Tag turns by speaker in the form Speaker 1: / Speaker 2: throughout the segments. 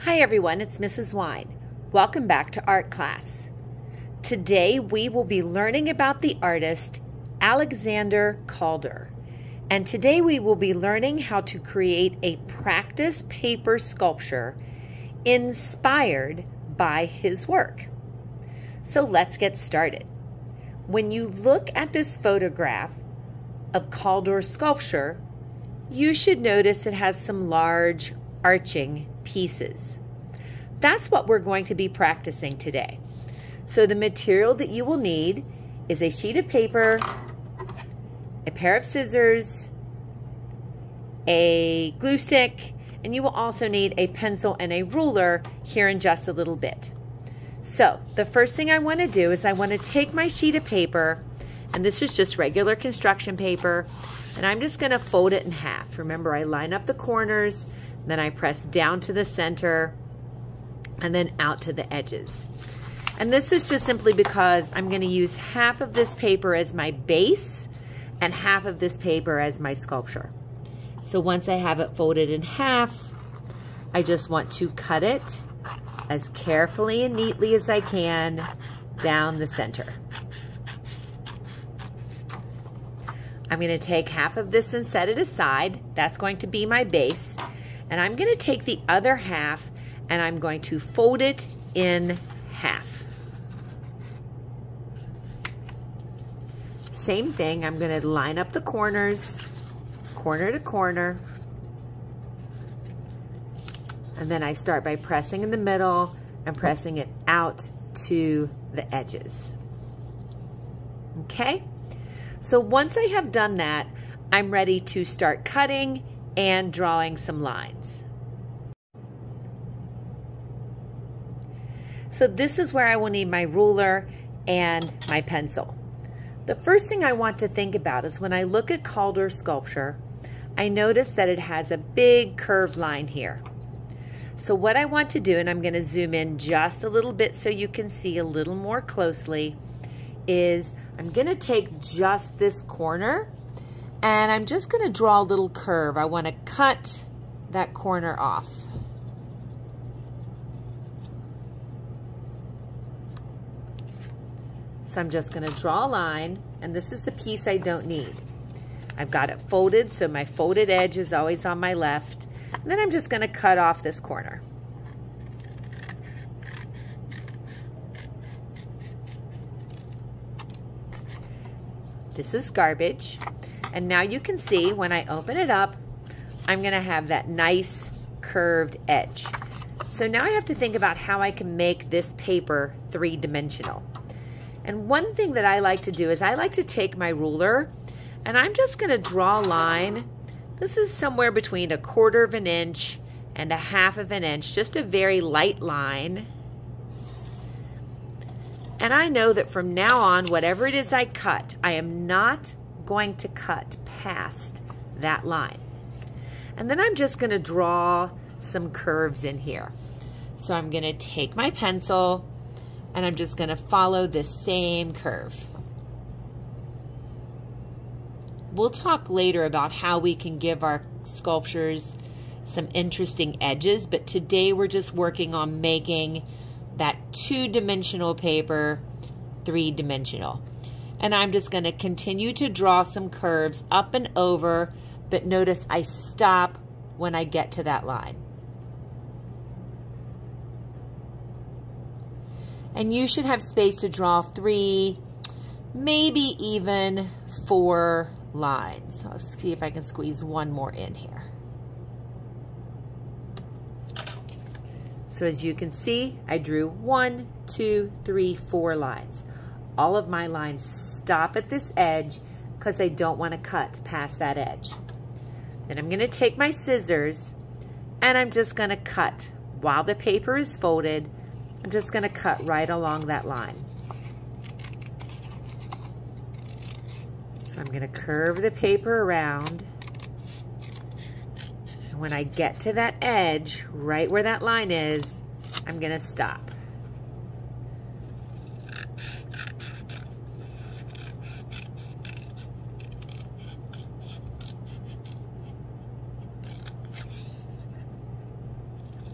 Speaker 1: Hi everyone, it's Mrs. Wine. Welcome back to art class. Today we will be learning about the artist Alexander Calder. And today we will be learning how to create a practice paper sculpture inspired by his work. So let's get started. When you look at this photograph of Calder's sculpture, you should notice it has some large arching pieces. That's what we're going to be practicing today. So the material that you will need is a sheet of paper, a pair of scissors, a glue stick, and you will also need a pencil and a ruler here in just a little bit. So the first thing I want to do is I want to take my sheet of paper, and this is just regular construction paper, and I'm just going to fold it in half. Remember, I line up the corners, then I press down to the center, and then out to the edges. And this is just simply because I'm going to use half of this paper as my base and half of this paper as my sculpture. So once I have it folded in half, I just want to cut it as carefully and neatly as I can down the center. I'm going to take half of this and set it aside. That's going to be my base. And I'm going to take the other half and I'm going to fold it in half. Same thing, I'm going to line up the corners corner to corner. And then I start by pressing in the middle and pressing it out to the edges. Okay? So once I have done that, I'm ready to start cutting and drawing some lines. So this is where I will need my ruler and my pencil. The first thing I want to think about is when I look at Calder's sculpture, I notice that it has a big curved line here. So what I want to do, and I'm going to zoom in just a little bit so you can see a little more closely, is I'm going to take just this corner and I'm just going to draw a little curve. I want to cut that corner off. So I'm just going to draw a line, and this is the piece I don't need. I've got it folded, so my folded edge is always on my left. And then I'm just gonna cut off this corner. This is garbage. And now you can see when I open it up, I'm gonna have that nice curved edge. So now I have to think about how I can make this paper three-dimensional. And one thing that I like to do is I like to take my ruler and I'm just gonna draw a line. This is somewhere between a quarter of an inch and a half of an inch, just a very light line. And I know that from now on, whatever it is I cut, I am not going to cut past that line. And then I'm just gonna draw some curves in here. So I'm gonna take my pencil and I'm just gonna follow this same curve. We'll talk later about how we can give our sculptures some interesting edges, but today we're just working on making that two-dimensional paper three-dimensional. And I'm just gonna continue to draw some curves up and over, but notice I stop when I get to that line. And you should have space to draw three, maybe even four lines. I'll see if I can squeeze one more in here. So as you can see, I drew one, two, three, four lines. All of my lines stop at this edge because I don't want to cut past that edge. Then I'm going to take my scissors and I'm just going to cut while the paper is folded. I'm just going to cut right along that line. So I'm gonna curve the paper around. And when I get to that edge, right where that line is, I'm gonna stop.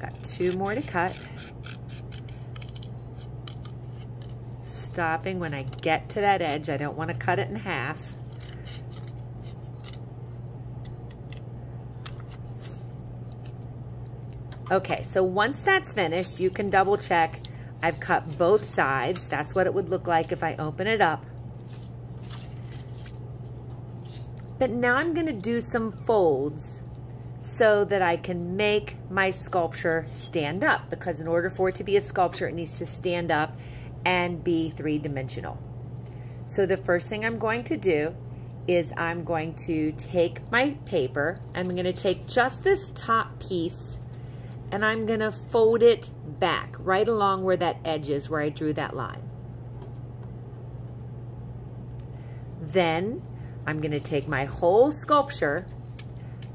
Speaker 1: Got two more to cut. Stopping when I get to that edge. I don't want to cut it in half. Okay, so once that's finished, you can double check. I've cut both sides. That's what it would look like if I open it up. But now I'm gonna do some folds so that I can make my sculpture stand up because in order for it to be a sculpture, it needs to stand up and be three-dimensional. So the first thing I'm going to do is I'm going to take my paper, I'm gonna take just this top piece and I'm gonna fold it back right along where that edge is where I drew that line. Then I'm going to take my whole sculpture,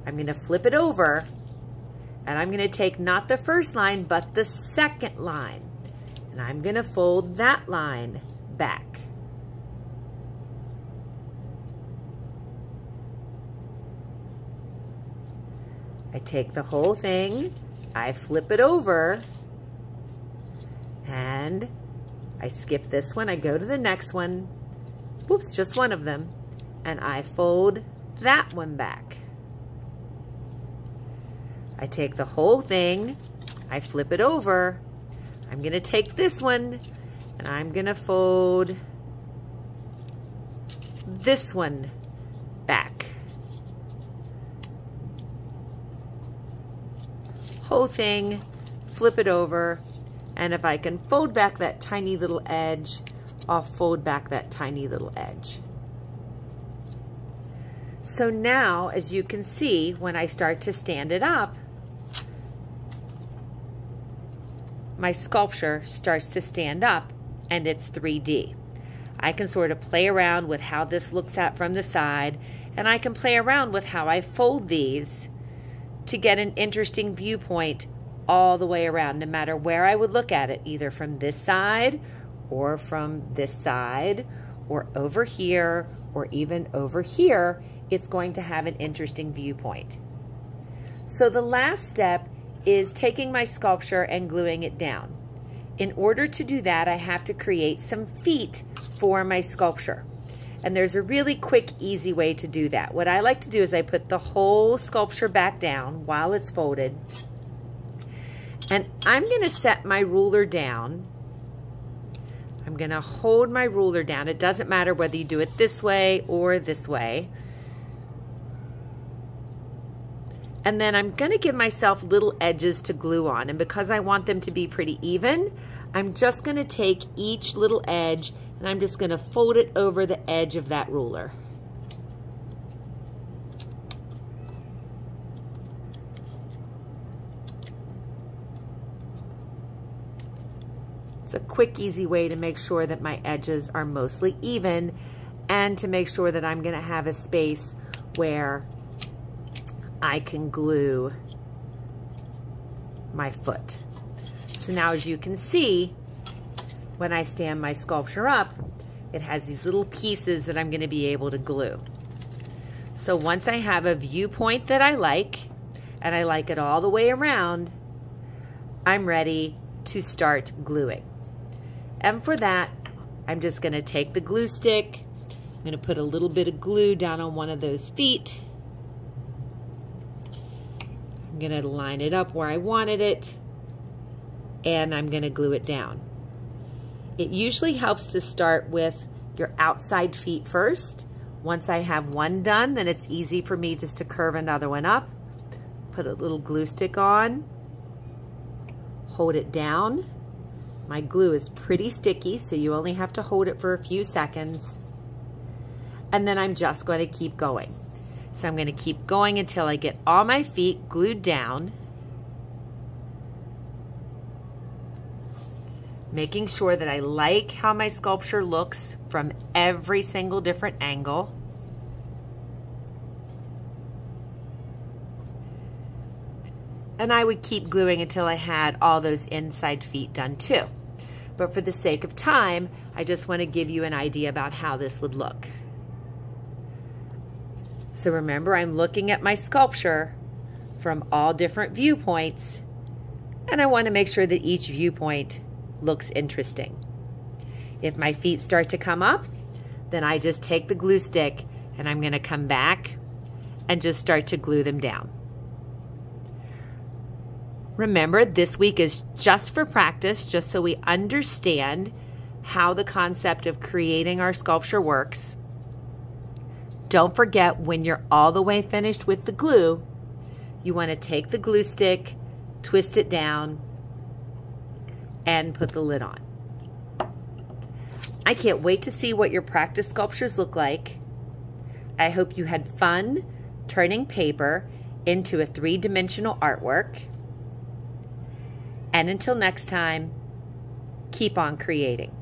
Speaker 1: I'm going to flip it over, and I'm going to take not the first line, but the second line. And I'm going to fold that line back. I take the whole thing, I flip it over, and I skip this one, I go to the next one, whoops, just one of them, and I fold that one back. I take the whole thing, I flip it over. I'm gonna take this one and I'm gonna fold this one back. Whole thing, flip it over, and if I can fold back that tiny little edge, I'll fold back that tiny little edge. So now, as you can see, when I start to stand it up, my sculpture starts to stand up and it's 3D. I can sort of play around with how this looks at from the side and I can play around with how I fold these to get an interesting viewpoint all the way around, no matter where I would look at it, either from this side or from this side or over here or even over here it's going to have an interesting viewpoint. So the last step is taking my sculpture and gluing it down. In order to do that, I have to create some feet for my sculpture. And there's a really quick, easy way to do that. What I like to do is I put the whole sculpture back down while it's folded. And I'm gonna set my ruler down. I'm gonna hold my ruler down. It doesn't matter whether you do it this way or this way. And then I'm gonna give myself little edges to glue on. And because I want them to be pretty even, I'm just gonna take each little edge and I'm just gonna fold it over the edge of that ruler. It's a quick, easy way to make sure that my edges are mostly even and to make sure that I'm gonna have a space where I can glue my foot. So now as you can see, when I stand my sculpture up, it has these little pieces that I'm gonna be able to glue. So once I have a viewpoint that I like, and I like it all the way around, I'm ready to start gluing. And for that, I'm just gonna take the glue stick, I'm gonna put a little bit of glue down on one of those feet, I'm gonna line it up where I wanted it and I'm gonna glue it down. It usually helps to start with your outside feet first. Once I have one done, then it's easy for me just to curve another one up. Put a little glue stick on, hold it down. My glue is pretty sticky, so you only have to hold it for a few seconds. And then I'm just going to keep going. So I'm going to keep going until I get all my feet glued down. Making sure that I like how my sculpture looks from every single different angle. And I would keep gluing until I had all those inside feet done too. But for the sake of time, I just want to give you an idea about how this would look. So remember, I'm looking at my sculpture from all different viewpoints, and I want to make sure that each viewpoint looks interesting. If my feet start to come up, then I just take the glue stick and I'm going to come back and just start to glue them down. Remember, this week is just for practice, just so we understand how the concept of creating our sculpture works. Don't forget when you're all the way finished with the glue, you want to take the glue stick, twist it down, and put the lid on. I can't wait to see what your practice sculptures look like. I hope you had fun turning paper into a three-dimensional artwork. And until next time, keep on creating.